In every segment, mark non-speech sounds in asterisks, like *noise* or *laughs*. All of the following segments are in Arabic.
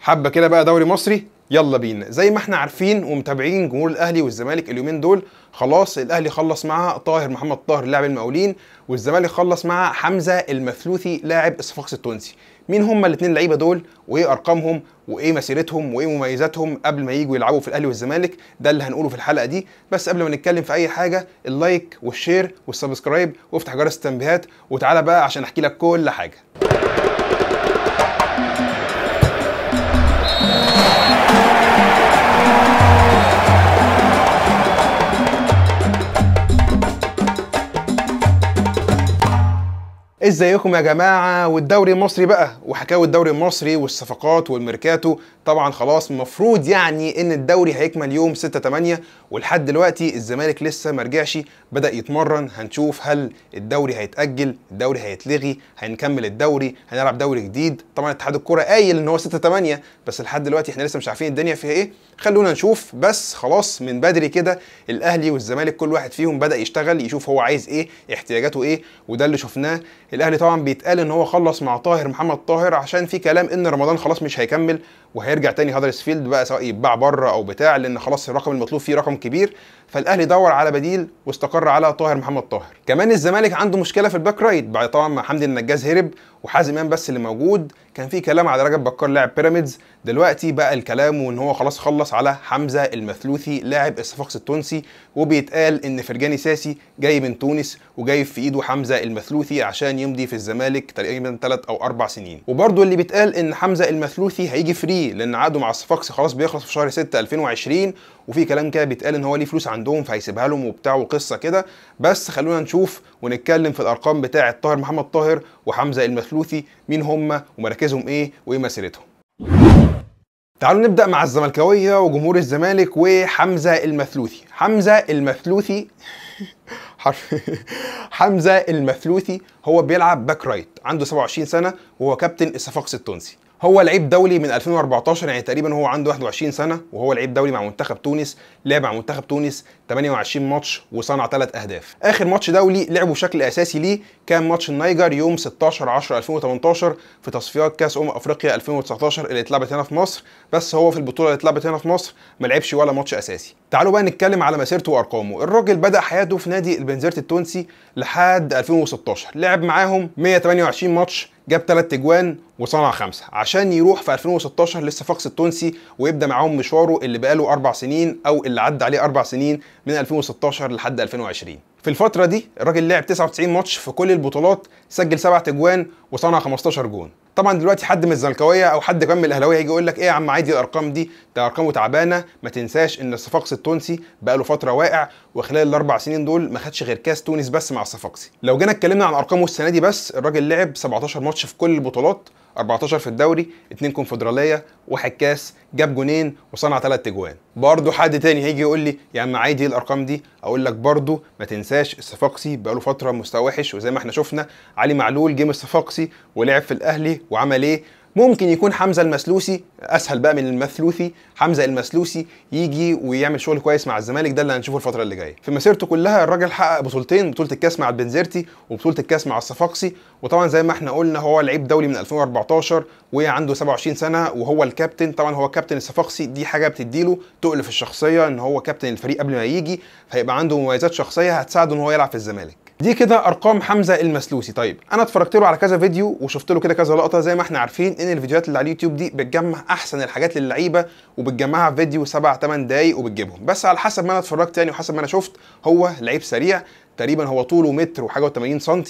حبة كده بقى دوري مصري. يلا بينا. زي ما إحنا عارفين ومتابعين جمهور الأهلي والزمالك اليومين دول خلاص الأهلي خلص مع طاهر محمد طاهر لاعب المقاولين والزمالك خلص مع حمزة المثلوثي لاعب الصفاقس التونسي. مين هما الاثنين اللعيبه دول؟ وإيه أرقامهم؟ وإيه مسيرتهم؟ وإيه مميزاتهم؟ قبل ما يجوا يلعبوا في الأهلي والزمالك. ده اللي هنقوله في الحلقة دي. بس قبل ما نتكلم في أي حاجة ال like وال share وال subscribe وافتح جرس التنبيهات وتعالى بقى عشان أحكي لك كل حاجة. ازيكم يا جماعة؟ والدوري المصري بقى وحكاوي الدوري المصري والصفقات والميركاتو. طبعا خلاص المفروض يعني إن الدوري هيكمل يوم 6 8 ولحد دلوقتي الزمالك لسه ما رجعش بدأ يتمرن. هنشوف هل الدوري هيتأجل الدوري هيتلغي هنكمل الدوري هنلعب دوري جديد. طبعا اتحاد الكورة قايل إن هو 6 8 بس لحد دلوقتي إحنا لسه مش عارفين الدنيا فيها إيه. خلونا نشوف. بس خلاص من بدري كده الأهلي والزمالك كل واحد فيهم بدأ يشتغل يشوف هو عايز إيه احتياجاته إيه وده اللي شفناه. الأهلي طبعا بيتقال إن هو خلص مع طاهر محمد طاهر عشان في كلام إن رمضان خلاص مش هيكمل وهيرجع تاني هدرسفيلد بقى سواء يتباع بره أو بتاع لأن خلاص الرقم المطلوب فيه رقم كبير. فالأهلي دور على بديل واستقر على طاهر محمد طاهر. كمان الزمالك عنده مشكلة في ال back right بعد طبعا ما حمدي النجاز هرب وحازم إمام بس اللي موجود. كان في كلام على رجب بكار لاعب بيراميدز. دلوقتي بقى الكلام وإن هو خلاص خلص على حمزة المثلوثي لاعب الصفاقس التونسي. وبيتقال إن فرجاني ساسي جاي من تونس وجايب في إيده حمزة المثلوثي عشان يمضي في الزمالك تقريبا 3 أو 4 سنين. وبرده اللي بيتقال إن حمزة المثلوثي هيجي فري لأن عقده مع الصفاقس خلاص بيخلص في شهر 6 2020 وفي كلام كده بيتقال إن هو ليه فلوس عندهم فهيسيبها لهم وبتاع وقصة كده. بس خلونا نشوف ونتكلم في الأرقام بتاعة طاهر محمد طاهر وحمزة المثلوثي مين هم ومراكزهم إيه؟ وإيه مسيرتهم. تعالوا نبدأ مع الزملكاوية وجمهور الزمالك وحمزة المثلوثي. حمزة المثلوثي *laughs* *laughs* حمزة المثلوثي هو بيلعب back right عنده 27 سنة وهو كابتن الصفاقس التونسي هو لعيب دولي من 2014 يعني تقريبا هو عنده 21 سنة وهو لعيب دولي مع منتخب تونس لعب مع منتخب تونس 28 ماتش وصنع 3 أهداف. آخر ماتش دولي لعبه بشكل أساسي ليه كان ماتش النيجر يوم 16 10 2018 في تصفيات كأس أمم أفريقيا 2019 اللي اتلعبت هنا في مصر بس هو في البطولة اللي اتلعبت هنا في مصر ما لعبش ولا ماتش أساسي. تعالوا بقى نتكلم على مسيرته وأرقامه. الراجل بدأ حياته في نادي البنزرت التونسي لحد 2016 لعب معاهم 128 ماتش جاب 3 اجوان وصنع خمسة. عشان يروح في 2016 للصفاقس التونسي ويبدأ معاهم مشواره اللي بقاله أربع سنين أو اللي عدى عليه أربع سنين من 2016 لحد 2020 في الفترة دي الراجل لعب 99 ماتش في كل البطولات سجل 7 اجوان وصنع 15 جون. طبعا دلوقتي حد من الزملكاوية أو حد كمان من الأهلاوية هيجي يقول لك إيه يا عم عادي الأرقام دي ده ارقامه تعبانه ما تنساش إن الصفاقسي التونسي بقى له فترة واقع وخلال الأربع سنين دول ما خدش غير كاس تونس بس مع الصفاقسي. لو جينا اتكلمنا عن ارقامه السنة دي بس الراجل لعب 17 ماتش في كل البطولات 14 في الدوري 2 كونفدرالية واحد كاس جاب جونين وصنع 3 اجوان برضه حد تاني هيجي يقول لي يا عم عادي الأرقام دي؟ أقول لك برضه ما تنساش الصفاقسي بقاله فترة مستوى وحش وزي ما إحنا شفنا علي معلول جه من الصفاقسي ولعب في الأهلي وعمل إيه؟ ممكن يكون حمزة المسلوسي أسهل بقى من المثلوثي حمزة المسلوسي يجي ويعمل شغل كويس مع الزمالك ده اللي هنشوفه الفترة اللي جاية. في مسيرته كلها الراجل حقق بطولتين بطولة الكاس مع البنزرتي وبطولة الكاس مع الصفاقسي. وطبعا زي ما إحنا قلنا هو لعيب دولي من 2014 وعنده 27 سنة وهو الكابتن. طبعا هو كابتن الصفاقسي دي حاجة بتديله تقل في الشخصية إن هو كابتن الفريق قبل ما يجي فيبقى عنده مميزات شخصية هتساعده إن هو يلعب في الزمالك. دي كده أرقام حمزة المثلوثي. طيب أنا اتفرجت له على كذا فيديو وشفت له كده كذا لقطة. زي ما إحنا عارفين إن الفيديوهات اللي على اليوتيوب دي بتجمع أحسن الحاجات للعيبة وبتجمعها في فيديو 7 8 دقايق وبتجيبهم. بس على حسب ما أنا اتفرجت يعني وحسب ما أنا شفت هو لعيب سريع تقريبا هو طوله متر وحاجة و80 سم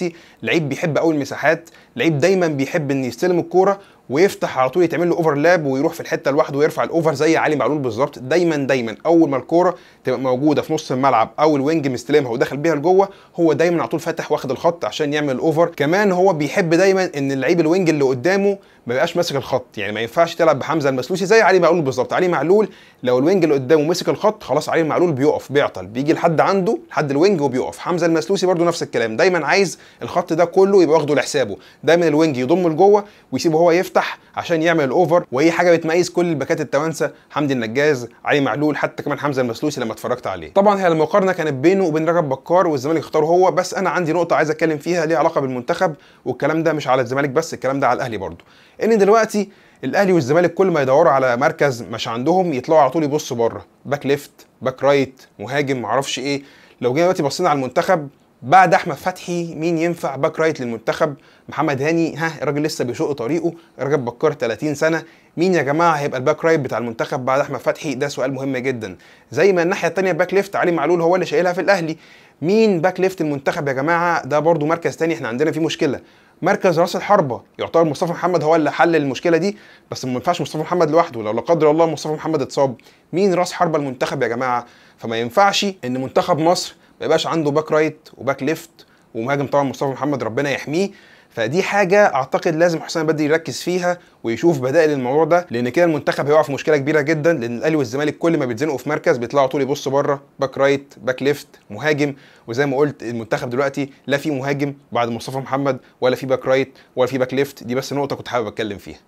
لعيب بيحب قوي المساحات. لعيب دايما بيحب ان يستلم الكورة ويفتح على طول يتعمل له overlap ويروح في الحتة لوحده ويرفع ال over زي علي معلول بالظبط. دايما دايما أول ما الكورة تبقى موجودة في نص الملعب أو ال wing مستلمها ودخل بيها لجوة هو دايما على طول فاتح واخد الخط عشان يعمل ال over كمان هو بيحب دايما إن اللعيب ال wing اللي قدامه ما يبقاش ماسك الخط. يعني ما ينفعش تلعب بحمزة المثلوثي زي علي معلول بالظبط. علي معلول لو ال wing اللي قدامه مسك الخط خلاص علي معلول بيقف بيعطل. بيجي لحد عنده لحد ال wing وبيقف. حمزة المثلوثي برده نفس الكلام. دايما عايز الخط ده كله يبقى واخده لحسابه. دايما ال wing يضم لجوه ويسيبه هو يفتح عشان يعمل ال over وهي حاجة بتميز كل الباكات التوانسة؟ حمدي النجاز علي معلول حتى كمان حمزة المثلوثي لما اتفرجت عليه. طبعا هي المقارنة كانت بينه وبين رجب بكار والزمالك اختاره هو. بس أنا عندي نقطة عايز أتكلم فيها ليها علاقة بالمنتخب والكلام ده مش على الزمالك بس الكلام ده على الأهلي برده ان دلوقتي الاهلي والزمالك كل ما يدوروا على مركز مش عندهم يطلعوا على طول يبصوا بره. back left back right مهاجم معرفش إيه. لو جينا دلوقتي بصينا على المنتخب بعد احمد فتحي مين ينفع back right للمنتخب؟ محمد هاني. ها الراجل لسه بيشق طريقه الراجل بكر 30 سنة. مين يا جماعة هيبقى ال back right بتاع المنتخب بعد احمد فتحي؟ ده سؤال مهم جدا. زي ما الناحية الثانية back left علي معلول هو اللي شايلها في الأهلي. مين back left المنتخب يا جماعة؟ ده برضو مركز تاني إحنا عندنا فيه مشكلة. مركز راس الحربة. يعتبر مصطفى محمد هو اللي حل المشكلة دي بس ما ينفعش مصطفى محمد لوحده. لو لا قدر الله مصطفى محمد اتصاب. مين راس حربة المنتخب يا جماعة؟ فما ينفعش إن منتخب مصر ما يبقاش عنده back right و back left ومهاجم طبعا مصطفى محمد ربنا يحميه. فدي حاجة أعتقد لازم حسام بدري يركز فيها ويشوف بدائل للموضوع ده لأن كده المنتخب هيقع في مشكلة كبيرة جدا لأن الأهلي والزمالك كل ما بيتزنقوا في مركز بيطلعوا على طول يبصوا بره back right back left مهاجم. وزي ما قلت المنتخب دلوقتي لا في مهاجم بعد مصطفى محمد ولا في back right ولا في back left. دي بس نقطة كنت حابب أتكلم فيها.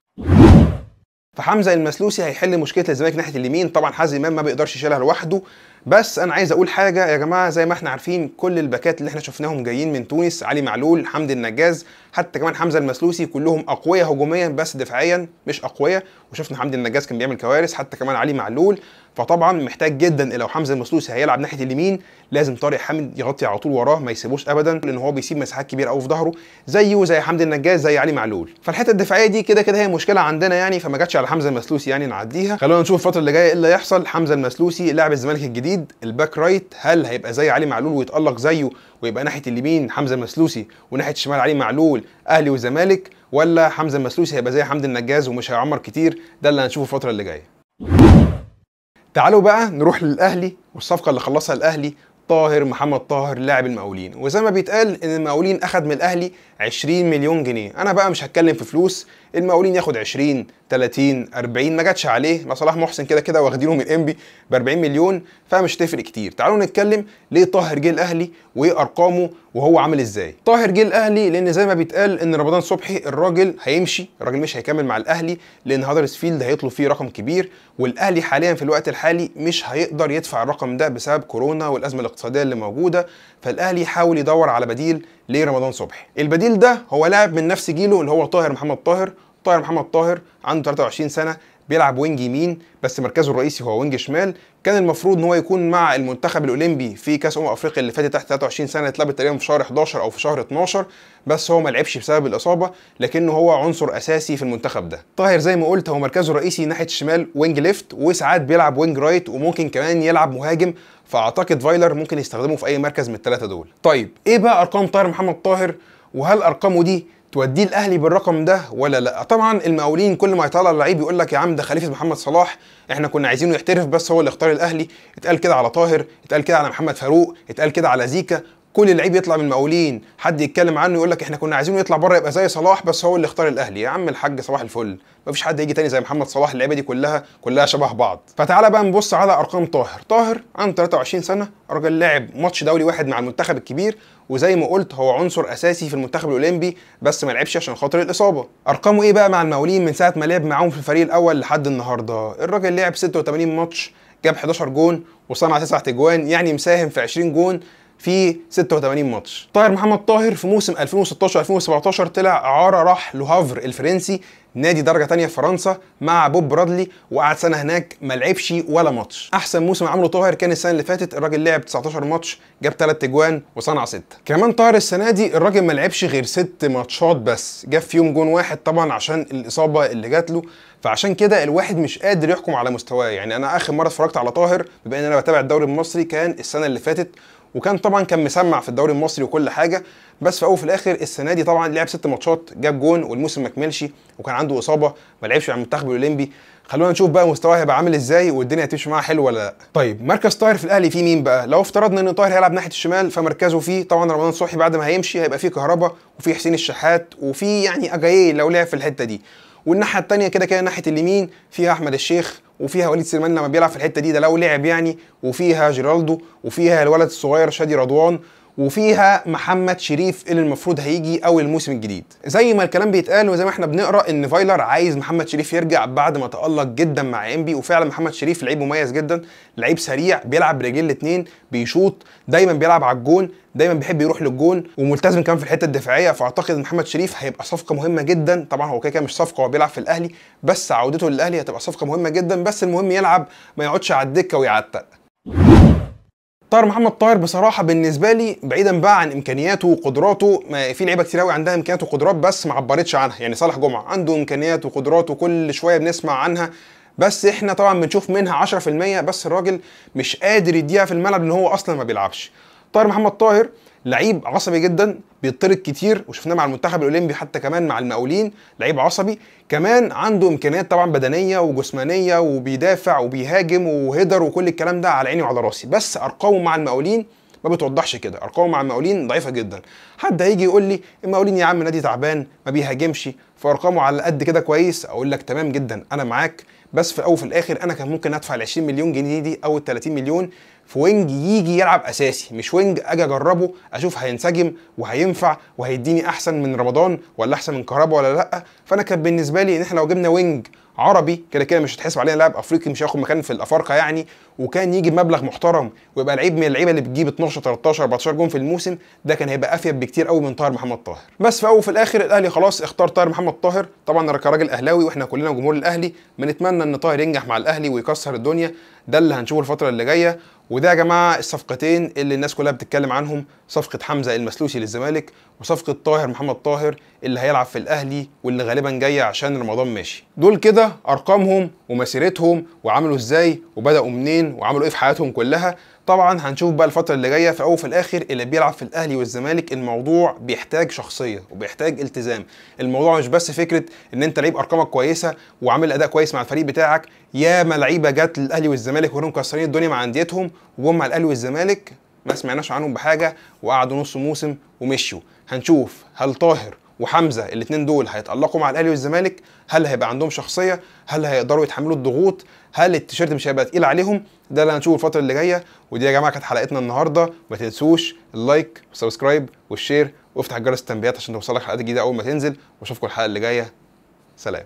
فحمزة المسلوسي هيحل مشكلة الزمالك ناحية اليمين. طبعا حازم إمام ما بيقدرش يشيلها لوحده. بس أنا عايز أقول حاجة يا جماعة زي ما إحنا عارفين كل الباكات اللي إحنا شفناهم جايين من تونس علي معلول حمدي النجاز حتى كمان حمزة المسلوسي كلهم أقوياء هجوميا بس دفاعيا مش أقوياء. وشفنا حمدي النجاز كان بيعمل كوارث حتى كمان علي معلول. فطبعا محتاج جدا لو حمزة المسلوسي هيلعب ناحية اليمين لازم طارق حامد يغطي على طول وراه ما يسيبوش ابدا لأن هو بيسيب مساحات كبيرة قوي في ظهره زيه زي حمدي النجاز زي علي معلول. فالحتة الدفاعية دي كده كده هي مشكلة عندنا يعني فما جاتش على حمزة المسلوسي يعني نعديها. خلونا نشوف الفترة اللي جاية إيه اللي هيحصل. حمزة المسلوسي لاعب الزمالك الجديد ال back right هل هيبقى زي علي معلول ويتألق زيه ويبقى ناحية اليمين حمزة المسلوسي وناحية الشمال علي معلول أهلي وزمالك؟ ولا حمزة المسلوسي هيبقى زي حمدي النجاز ومش هيعمر كتير؟ ده اللي هنشوفه الفترة اللي جاية. تعالوا بقى نروح للأهلي والصفقة اللي خلصها الأهلي طاهر محمد طاهر لاعب المقاولين. وزي ما بيتقال إن المقاولين أخد من الأهلي 20 مليون جنيه. أنا بقى مش هتكلم في فلوس المقاولين ياخد 20 30 40 ما جاتش عليه. ما صلاح محسن كده كده واخدينه من إنبي ب 40 مليون فمش تفرق كتير. تعالوا نتكلم ليه طاهر جه الأهلي وإيه أرقامه وهو عامل إزاي. طاهر جه الأهلي لأن زي ما بيتقال إن رمضان صبحي الراجل هيمشي الراجل مش هيكمل مع الأهلي لأن هدرسفيلد هيطلب فيه رقم كبير والأهلي حاليا في الوقت الحالي مش هيقدر يدفع الرقم ده بسبب كورونا والأزمة الاقتصادية اللي موجودة. فالأهلي يحاول يدور على بديل لرمضان صبحي. البديل ده هو لاعب من نفس جيله اللي هو طاهر محمد طاهر طاهر محمد طاهر عنده 23 سنة بيلعب وينج يمين بس مركزه الرئيسي هو وينج شمال. كان المفروض إن هو يكون مع المنتخب الأولمبي في كأس أمم أفريقيا اللي فاتت تحت 23 سنة اتلعبت تقريبا في شهر 11 أو في شهر 12 بس هو ما لعبش بسبب الإصابة لكنه هو عنصر أساسي في المنتخب ده. طاهر زي ما قلت هو مركزه الرئيسي ناحية الشمال wing left وساعات بيلعب wing right وممكن كمان يلعب مهاجم فأعتقد فايلر ممكن يستخدمه في أي مركز من الثلاثه دول. طيب إيه بقى أرقام طاهر محمد طاهر؟ وهل أرقامه دي توديه الاهلي بالرقم ده ولا لا؟ طبعا المقاولين كل ما يطلع اللعيب يقول لك يا عم ده خليفة محمد صلاح إحنا كنا عايزينه يحترف بس هو اللي اختار الأهلي اتقال كده على طاهر اتقال كده على محمد فاروق اتقال كده على زيكا. كل لعيب يطلع من المقاولين حد يتكلم عنه يقول لك إحنا كنا عايزينه يطلع بره يبقى زي صلاح بس هو اللي اختار الأهلي. يا عم الحاج صباح الفل. مفيش حد يجي تاني زي محمد صلاح اللعيبة دي كلها كلها شبه بعض. فتعالى بقى نبص على أرقام طاهر. طاهر عنده 23 سنة راجل لاعب ماتش دولي واحد مع المنتخب الكبير وزي ما قلت هو عنصر أساسي في المنتخب الأولمبي بس ما لعبش عشان خاطر الإصابة. أرقامه إيه بقى مع المقاولين من ساعة ما لعب معاهم في الفريق الأول لحد النهارده؟ الراجل لعب 86 ماتش جاب 11 جون وصنع 9 اجوان يعني مساهم في 20 جون. في 86 ماتش. طاهر محمد طاهر في موسم 2016 2017 طلع اعاره راح لوهافر الفرنسي نادي درجة تانية في فرنسا مع بوب برادلي وقعد سنة هناك ما لعبش ولا ماتش. أحسن موسم عمله طاهر كان السنة اللي فاتت الراجل لعب 19 ماتش جاب 3 اجوان وصنع 6 كمان طاهر السنة دي الراجل ما لعبش غير 6 ماتشات بس جاب فيهم جون واحد طبعا عشان الإصابة اللي جات له. فعشان كده الواحد مش قادر يحكم على مستواه. يعني أنا آخر مرة اتفرجت على طاهر بما إن أنا بتابع الدوري المصري كان السنة اللي فاتت وكان طبعا كان مسمع في الدوري المصري وكل حاجة بس في اول وفي الآخر السنة دي طبعا لعب ست ماتشات جاب جون والموسم ما كملش وكان عنده إصابة ما لعبش مع المنتخب الأولمبي. خلونا نشوف بقى مستواه هيبقى عامل إزاي والدنيا هتمشي معاه حلو ولا لأ. طيب مركز طاهر في الأهلي فيه مين بقى؟ لو افترضنا إن طاهر هيلعب ناحية الشمال فمركزه فيه طبعا رمضان صبحي بعد ما هيمشي هيبقى فيه كهربا وفيه حسين الشحات وفيه يعني أجاييه لو لعب في الحتة دي. والناحية الثانية كده كده ناحية اليمين فيها أحمد الشيخ وفيها وليد سليمان لما بيلعب في الحتة دي ده لو لعب يعني. وفيها جيرالدو وفيها الولد الصغير شادي رضوان. وفيها محمد شريف اللي المفروض هيجي أول الموسم الجديد زي ما الكلام بيتقال وزي ما إحنا بنقرأ إن فايلر عايز محمد شريف يرجع بعد ما تألق جدا مع إنبي وفعلا محمد شريف لعيب مميز جدا لعيب سريع بيلعب برجلين الاثنين بيشوط دايما بيلعب على الجون دايما بيحب يروح للجون وملتزم كمان في الحتة الدفاعية. فأعتقد إن محمد شريف هيبقى صفقة مهمة جدا. طبعا هو كده كده مش صفقة هو بيلعب في الأهلي بس عودته للأهلي هتبقى صفقة مهمة جدا. بس المهم يلعب ما يقعدش على الدكة ويعتق. طاهر محمد طاهر بصراحة بالنسبة لي بعيدا بقى عن إمكانياته وقدراته في لعيبة كتير قوي عندها إمكانيات وقدرات بس ما عبرتش عنها يعني صالح جمعة عنده إمكانيات وقدرات وكل شوية بنسمع عنها بس إحنا طبعا بنشوف منها 10% بس الراجل مش قادر يديها في الملعب لأن هو أصلا ما بيلعبش. طاهر محمد طاهر لعيب عصبي جدا بيطرد كتير وشفناه مع المنتخب الأولمبي حتى كمان مع المقاولين لعيب عصبي. كمان عنده إمكانيات طبعا بدنية وجسمانية وبيدافع وبيهاجم وهيدر وكل الكلام ده على عيني وعلى راسي. بس أرقامه مع المقاولين ما بتوضحش كده. أرقامه مع المقاولين ضعيفة جدا. حد هيجي يقول لي المقاولين يا عم نادي تعبان ما بيهاجمش فأرقامه على قد كده كويس أقول لك تمام جدا أنا معاك بس في الأول وفي الآخر أنا كان ممكن أدفع ال 20 مليون جنيه دي أو ال 30 مليون في wing يجي يلعب أساسي مش wing أجي أجربه أشوف هينسجم وهينفع وهيديني أحسن من رمضان ولا أحسن من كهربا ولا لأ. فأنا كان بالنسبة لي إن إحنا لو جبنا wing عربي كده كده مش هتحسب علينا لاعب أفريقي مش هياخد مكان في الأفارقة يعني وكان يجي بمبلغ محترم ويبقى لعيب من اللعيبة اللي بتجيب 12 13 14 جون في الموسم ده كان هيبقى أفيد بكتير قوي من طاهر محمد طاهر. بس في أول وفي الآخر الأهلي خلاص اختار طاهر محمد طاهر طبعا أنا كراجل أهلاوي وإحنا كلنا جمهور الأهلي بنتمنى إن طاهر ينجح مع الأهلي ويكسر الدنيا. ده اللي هنشوفه الفترة اللي جاية. وده يا جماعة الصفقتين اللي الناس كلها بتتكلم عنهم صفقة حمزة المسلوسي للزمالك وصفقة طاهر محمد طاهر اللي هيلعب في الأهلي واللي غالبا جاية عشان رمضان ماشي. دول كده أرقامهم ومسيرتهم وعملوا إزاي وبدأوا منين وعملوا إيه في حياتهم كلها. طبعا هنشوف بقى الفترة اللي جاية في الأول وفي الآخر اللي بيلعب في الأهلي والزمالك الموضوع بيحتاج شخصية وبيحتاج التزام. الموضوع مش بس فكرة إن أنت لعيب أرقامك كويسة وعامل أداء كويس مع الفريق بتاعك ياما لعيبة جت للأهلي والزمالك وهم مكسرين الدنيا مع أنديتهم وجم مع الأهلي والزمالك ما سمعناش عنهم بحاجة وقعدوا نص موسم ومشيوا. هنشوف هل طاهر وحمزة الاثنين دول هيتألقوا مع الأهلي والزمالك؟ هل هيبقى عندهم شخصية؟ هل هيقدروا يتحملوا الضغوط؟ هل التيشيرت مش هيبقى تقيل عليهم؟ ده اللي هنشوفه الفترة اللي جاية. ودي يا جماعة كانت حلقتنا النهارده. ما تنسوش ال like وال subscribe وال share وافتح جرس التنبيهات عشان توصلك حلقات جديدة أول ما تنزل. وأشوفكم الحلقة اللي جاية. سلام.